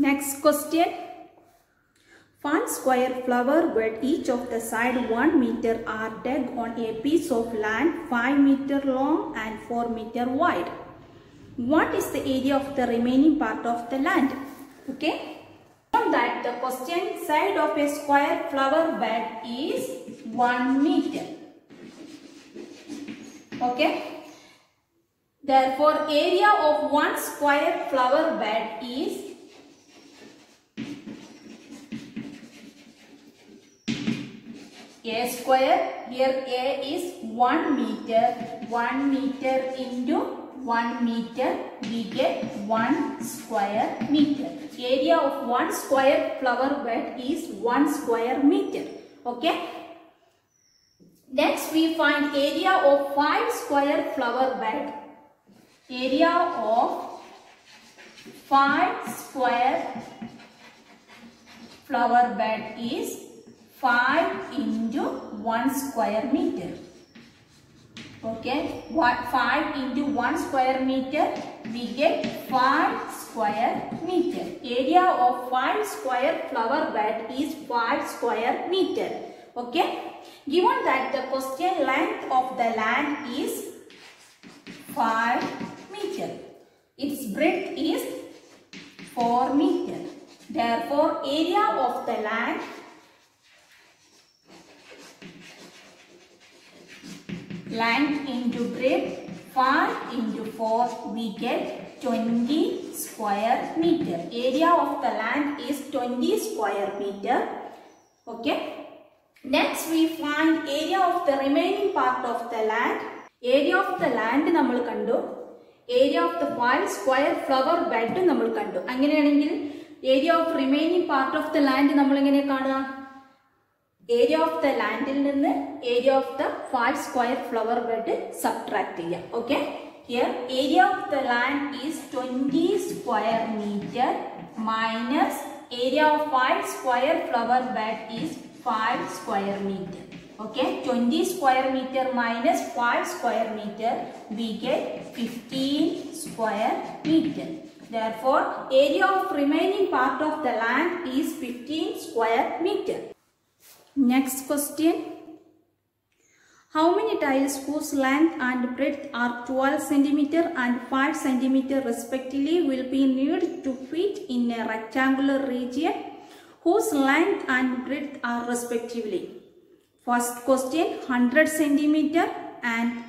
Next question. One square flower bed each of the side 1 meter are dug on a piece of land 5 meter long and 4 meter wide. What is the area of the remaining part of the land? Okay. From that the question side of a square flower bed is 1 meter. Okay. Therefore area of one square flower bed is A square, here A is 1 meter, 1 meter into 1 meter, we get 1 square meter. Area of 1 square flower bed is 1 square meter. Okay. Next we find area of 5 square flower bed. Area of 5 square flower bed is 5 into 1 square meter. Okay, what 5 into 1 square meter, we get 5 square meter. Area of 5 square flower bed is 5 square meter. Okay, given that the question length of the land is 5 meter. Its breadth is 4 meter. Therefore, area of the land length into breadth 5 into 4 we get 20 square meter. Area of the land is 20 square meter. Okay. Next we find area of the remaining part of the land. Area of the land നമ്മൾ കണ്ടു area of the five square flower bed നമ്മൾ കണ്ടു അങ്ങനെയാണെങ്കിൽ area of remaining part of the land, എങ്ങനെ കാണുക area of the ലാൻഡിൽ നിന്ന് area of the five square flower bed subtract ചെയ്യാം okay here area of the land is twenty square metre minus area of five square flower bed is five square metre okay 20 square meter minus 5 square meter we get 15 square meter therefore area of remaining part of the land is 15 square meter Next question. How many tiles whose length and breadth are 12 cm and 5 cm respectively will be needed to fit in a rectangular region whose length and breadth are respectively? First question 100 cm and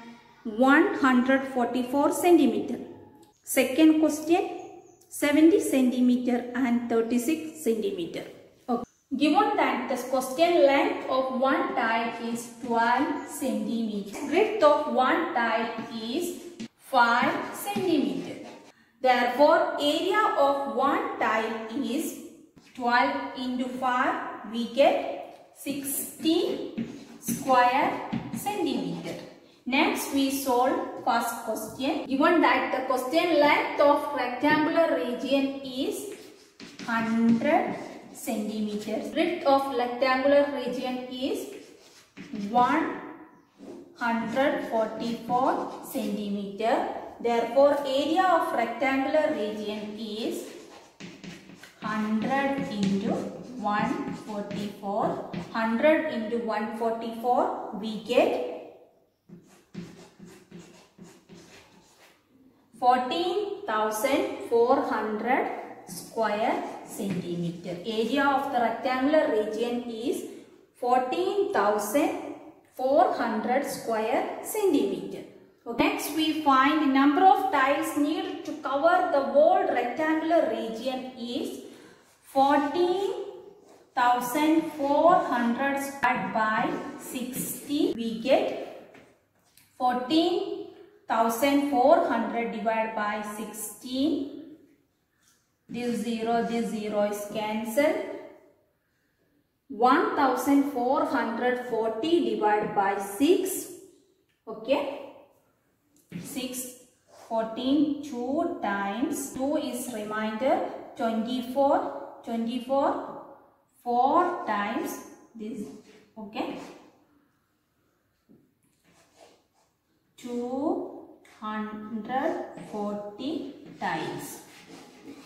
144 cm. Second question 70 cm and 36 cm. Given that the question length of one tile is 12 cm. Width of one tile is 5 cm. Therefore, area of one tile is 12 into 5, we get 60 square centimeter. Next, we solve first question. Given that the question length of rectangular region is 100 centimeters. Width of rectangular region is 144 centimeter. Therefore, area of rectangular region is 100 into 144. 100 into 144 we get 14,400 square centimeter. Area of the rectangular region is 14,400 square centimeter. Next we find the number of tiles needed to cover the whole rectangular region is 14,400 divided by 60. We get 14,400 divided by 16 this 0 this 0 is cancelled. 1440 divided by 6 okay. 6 14 2 times 2 is remainder 24 24 4 times this. Okay. 240 tiles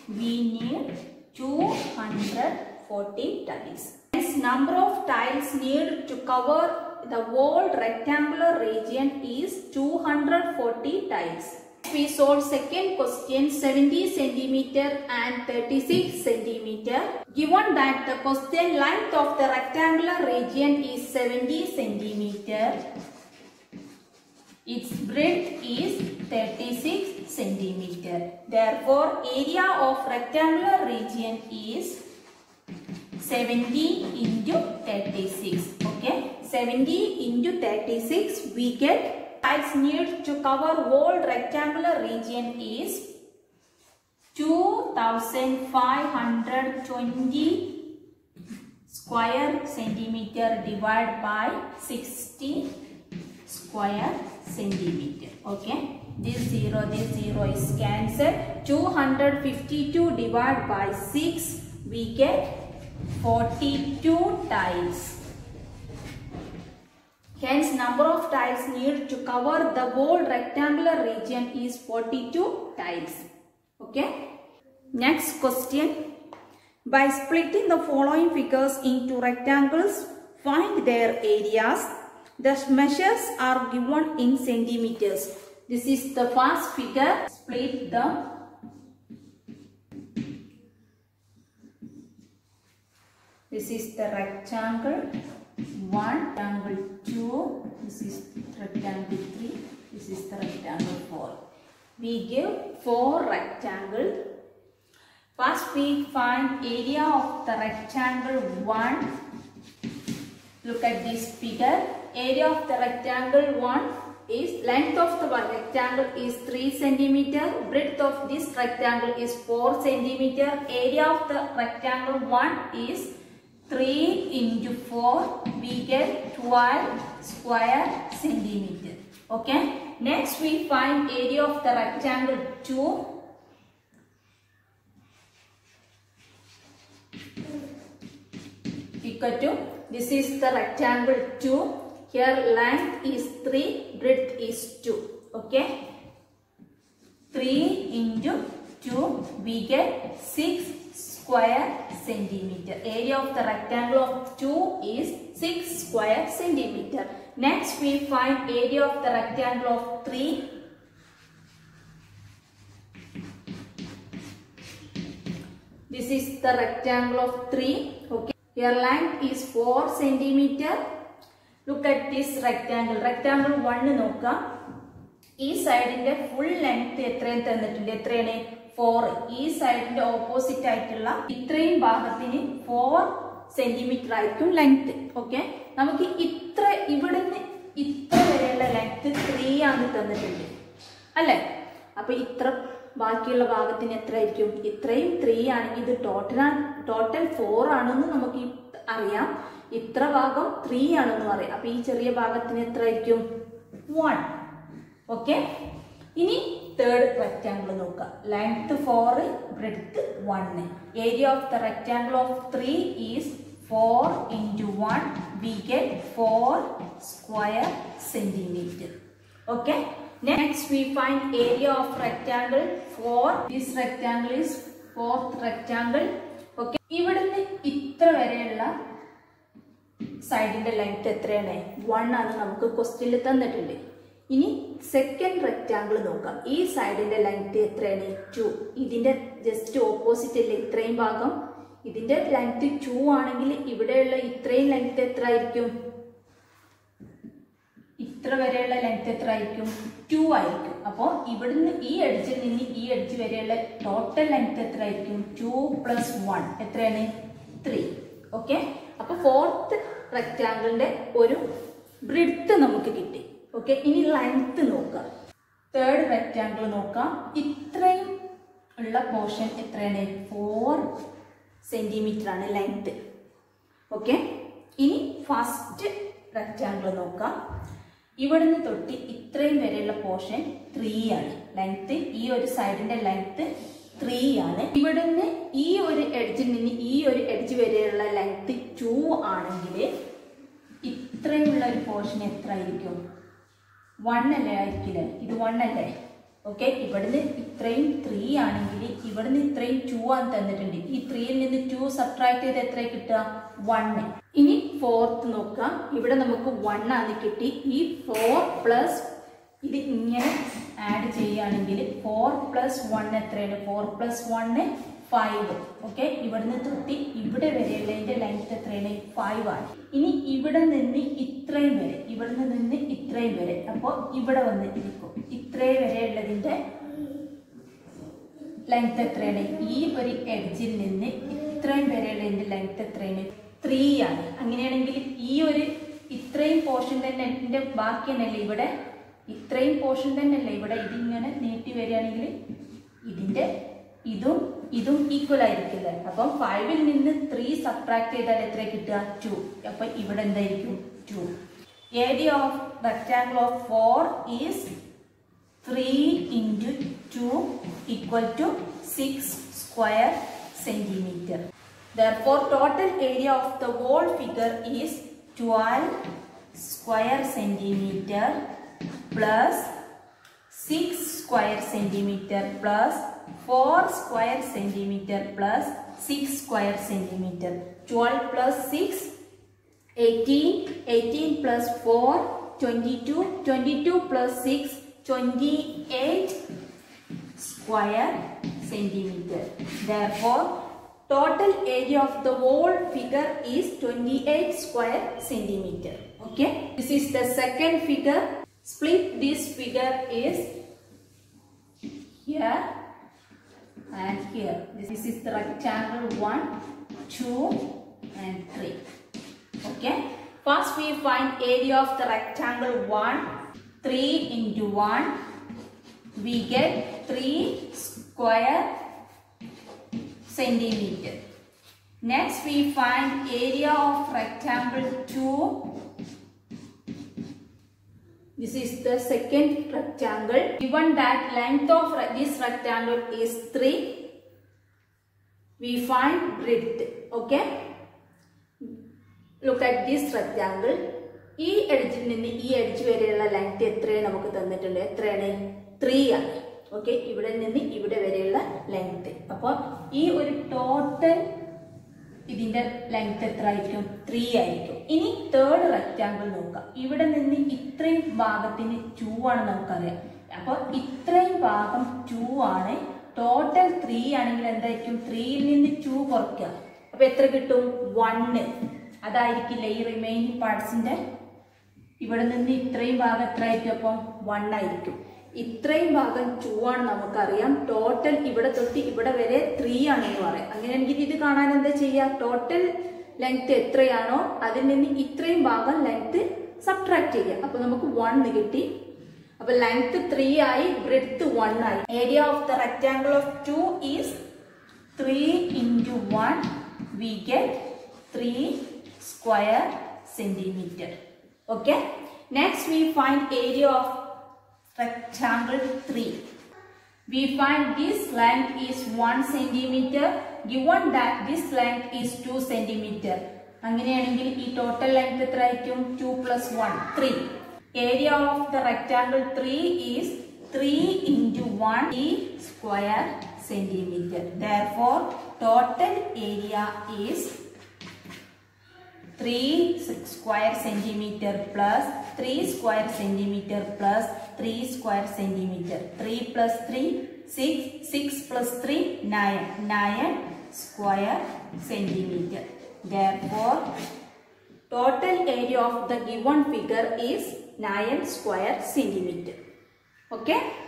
we need 240 tiles. This number of tiles needed to cover the whole rectangular region is 240 tiles. We solve second question 70 centimeter and 36 centimeter. Given that the question length of the rectangular region is 70 centimeter, its breadth is 36 centimeter. Therefore, area of rectangular region is 70 into 36. Okay, 70 into 36 we get tiles needed to cover whole rectangular region is 2520 square centimeter divided by 60 square centimeter. Okay, this 0, this 0 is cancelled. 252 divided by 6 we get 42 tiles. Hence, number of tiles needed to cover the whole rectangular region is 42 tiles. Okay. Next question. By splitting the following figures into rectangles, find their areas. The measures are given in centimeters. This is the first figure. Split the This is the rectangle 1, rectangle 2, this is rectangle 3, this is the rectangle 4. We give 4 rectangle. First we find area of the rectangle 1. Look at this figure. Area of the rectangle 1 is length of the rectangle is 3 centimeter. Breadth of this rectangle is 4 centimeter. Area of the rectangle 1 is 3 into 4 we get 12 square centimeter okay next we find area of the rectangle 2 equal to this is the rectangle 2 here length is 3 breadth is 2 okay 3 into 2 we get 6 square centimeter. Area of the rectangle of 2 is 6 square centimeter. Next we find area of the rectangle of 3. This is the rectangle of 3. Okay. Here length is 4 centimeter. Look at this rectangle. Rectangle 1 നോക്കാം. ഈ സൈഡിന്റെ full length എത്രയും തന്നിട്ടുണ്ട്? എത്രയാണ്? Four ഈ സൈഡിന്റെ opposite ആയിട്ടുള്ള ഇത്രയും ഭാഗത്തിന് four centimetre ആയിരിക്കും ലെങ്ത് ഓക്കെ നമുക്ക് ഇത്ര ഇവിടുന്ന് ഇത്ര വരെയുള്ള ലെങ്ത് ത്രീ ആണ് തന്നിട്ടുണ്ട്. അല്ലേ? അപ്പൊ ഇത്ര ബാക്കിയുള്ള ഭാഗത്തിന് എത്ര ആയിരിക്കും? ഇത്രയും ത്രീ ആണെങ്കിൽ ഇത് ടോട്ടൽ ആണ്. ടോട്ടൽ ഫോർ ആണെന്ന് നമുക്ക് അറിയാം. ഇത്ര ഭാഗം ത്രീ ആണെന്ന് പറയാം. അപ്പൊ ഈ ചെറിയ ഭാഗത്തിന് എത്ര ആയിരിക്കും വൺ ഓക്കെ ഇനി തേർഡ് റെക്റ്റാങ്കിൾ നോക്കുക length four breadth one area of the rectangle of three is four into one we get four square centimetre okay next we find area of rectangle four this rectangle is fourth rectangle okay ഇവിടുന്ന് ഇത്ര വരെയുള്ള സൈഡിന്റെ length എത്രയാണ്? One ആണ് നമുക്ക് ക്വസ്റ്റ്യനിൽ തന്നിട്ടുണ്ട്. ഇനി second rectangle നോക്കാം. ഈ സൈഡിന്റെ ലെങ്ത് എത്രയാണ്? ടു ഇതിന്റെ ജസ്റ്റ് ഓപ്പോസിറ്റ് അല്ലേ ഇത്രയും ഭാഗം. ഇതിന്റെ ലെങ്ത് ടു ആണെങ്കിൽ ഇവിടെയുള്ള ഇത്രയും ലെങ്ത് എത്ര ആയിരിക്കും ഇത്ര വരെയുള്ള ലെങ്ത് എത്ര ആയിരിക്കും ടു ആയിരിക്കും. അപ്പോൾ ഇവിടുന്ന് ഈ എഡ്ജിൽ നിന്ന് ഈ എഡ്ജ് വരെയുള്ള ടോട്ടൽ ലെങ്ത് എത്ര ആയിരിക്കും ടു പ്ലസ് വൺ എത്രയാണ്? ത്രീ ഓക്കെ അപ്പൊ ഫോർത്ത് റെക്റ്റാങ്കിളിന്റെ ഒരു ബ്രിഡ്ത്ത് നമുക്ക് കിട്ടി. ഓക്കെ ഇനി ലെങ്ത്ത് നോക്കാം. തേർഡ് റെക്റ്റാങ്കിൾ നോക്കാം. ഇത്രയും ഉള്ള പോർഷൻ എത്രയാണ്? ഫോർ സെന്റിമീറ്റർ ആണ് ലെങ്ത്ത് ഓക്കെ ഇനി ഫസ്റ്റ് റെക്റ്റാങ്കിൾ നോക്കാം. ഇവിടുന്ന് തൊട്ട് ഇത്രയും വരെയുള്ള പോർഷൻ ത്രീ ആണ്. ലെങ്ത്ത് ഈ ഒരു സൈഡിന്റെ ലെങ്ത്ത് ത്രീ ആണ്. ഇവിടുന്ന് ഈ ഒരു എഡ്ജിൽ നിന്ന് ഈ ഒരു എഡ്ജ് വരെയുള്ള ലെങ്ത് ടു ആണെങ്കിൽ ഇത്രയുള്ള ഒരു പോർഷൻ എത്ര ആയിരിക്കും വൺ അല്ലേ ആയിരിക്കില്ല? ഇത് വൺ അല്ലേ? ഓക്കെ ഇവിടുന്ന് ഇത്രയും ത്രീ ആണെങ്കിൽ ഇവിടുന്ന് ഇത്രയും ടു ആണ് തന്നിട്ടുണ്ട്. ഈ ത്രീയിൽ നിന്ന് ടു സബ്ട്രാക്ട് ചെയ്ത് എത്ര കിട്ടുക? വണ്ണ് ഇനി ഫോർത്ത് നോക്കാം. ഇവിടെ നമുക്ക് വൺ ആണ് കിട്ടി. ഈ ഫോർ പ്ലസ് ഇത് ഇങ്ങനെ ആഡ് ചെയ്യുകയാണെങ്കിൽ ഫോർ പ്ലസ് വൺ എത്രയാണ്? Four plus one five okay ഇവിടുന്ന് തൊട്ടി ഇവിടെ വരെയുള്ള വരെയുള്ളതിന്റെ ലെങ്ത് എത്രയാണ്? ഫൈവ് ആണ് ഇനി ഇവിടെ നിന്ന് ഇത്രയും വരെ. ഇവിടുന്ന് നിന്ന് ഇത്രയും വരെ. അപ്പോൾ ഇവിടെ വന്ന് ഇരിക്കും ഇത്രയും വരെയുള്ളതിന്റെ ലെങ്ത് എത്രയാണ്? ഈ ഒരു എഡ്ജിൽ നിന്ന് ഇത്രയും വരെയുള്ളതിന്റെ ലെങ്ത് എത്രയാണ്? ത്രീ ആണ്. അങ്ങനെയാണെങ്കിൽ ഈ ഒരു ഇത്രയും പോർഷൻ തന്നെ എന്റെ ബാക്കി തന്നെയല്ലേ ഇവിടെ? ഇത്രയും പോർഷൻ തന്നെയല്ലേ ഇവിടെ? ഇതിങ്ങനെ നീട്ടി വരികയാണെങ്കിൽ ഇതിന്റെ ഇതും ഇതും ഈക്വൽ ആയിരിക്കില്ലേ? അപ്പം ഫൈവിൽ നിന്ന് ത്രീ സബ്ട്രാക്ട് ചെയ്താൽ എത്ര കിട്ടുക? ടു അപ്പം ഇവിടെ എന്തായിരിക്കും? Two area of rectangle of four is three into two equal to six square centimetre therefore total area of the whole figure is twelve square centimetre plus six square centimetre plus 4 square centimeter plus 6 square centimeter. 12 plus 6 18, 18 plus 4, 22, 22 plus 6, 28 square centimeter. Therefore, total area of the whole figure is 28 square centimeter. Okay. This is the second figure. Split this figure is here and here. This is the rectangle 1, 2 and 3. Okay. First we find area of the rectangle 1. 3 into 1. We get 3 square centimeter. Next we find area of rectangle 2. This is the second rectangle. Given that length of this rectangle is 3, we find breadth. Okay. Look at this rectangle ഈ എഡ്ജിൽ നിന്ന് ഈ edge വരെയുള്ള length എത്രയാണ് നമുക്ക് തന്നിട്ടുണ്ട് എത്രയാണ് three ആണ് ഓക്കെ ഇവിടെ നിന്ന് ഇവിടെ വരെയുള്ള ലെങ്ത് അപ്പോൾ ഈ ഒരു ടോട്ടൽ ഇതിന്റെ ലെങ്ത് എത്ര ആയിരിക്കും ത്രീ ആയിരിക്കും. ഇനി തേർഡ് റെക്റ്റാങ്കിൾ നോക്കാം ഇവിടെ നിന്ന് ഇത്രയും ഭാഗത്തിന് ടു ആണ് നമുക്കറിയാം. അപ്പോൾ ഇത്രയും ഭാഗം ടു ആണ്. ടോട്ടൽ ത്രീ ആണെങ്കിൽ എന്തായിരിക്കും? ത്രീയിൽ നിന്ന് ടു കുറയ്ക്കുക. അപ്പൊ എത്ര കിട്ടും? വണ്ണ് അതായിരിക്കില്ല ഈ റിമൈനിങ് പാർട്സിന്റെ ഇവിടെ നിന്ന് ഇത്രയും ഭാഗം എത്ര ആയിരിക്കും അപ്പം വൺ ആയിരിക്കും. ഇത്രയും ഭാഗം ടു ആണ് നമുക്കറിയാം. ടോട്ടൽ ഇവിടെ തൊട്ട് ഇവിടെ വരെ ത്രീ ആണെന്ന് പറയാം. അങ്ങനെ എനിക്ക് ഇത് കാണാൻ എന്താ ചെയ്യുക ടോട്ടൽ ലെങ്ത് എത്രയാണോ അതിൽ നിന്ന് ഇത്രയും ഭാഗം ലെങ്ത് സബ്ട്രാക്ട് ചെയ്യുക അപ്പൊ നമുക്ക് വൺ കിട്ടി. അപ്പൊ ലെങ്ത് ത്രീ ആയി ബ്രെഡ്ത്ത് വൺ ആയി. Area of the rectangle of two is three into one we get three square centimetre okay next we find area of rectangle 3. We find this length is 1 centimeter given that this length is 2 centimeter. അങ്ങനെയാണെങ്കിൽ ഈ total length എത്ര ആയിരിക്കും two plus one three area of the rectangle three is three into one ഈ square centimetre there for total area is 3 square centimeter plus 3 square centimeter plus 3 square centimeter. 3 plus 3 6 6 plus 3 9 9 square centimeter. Therefore total area of the given figure is 9 square centimeter. Okay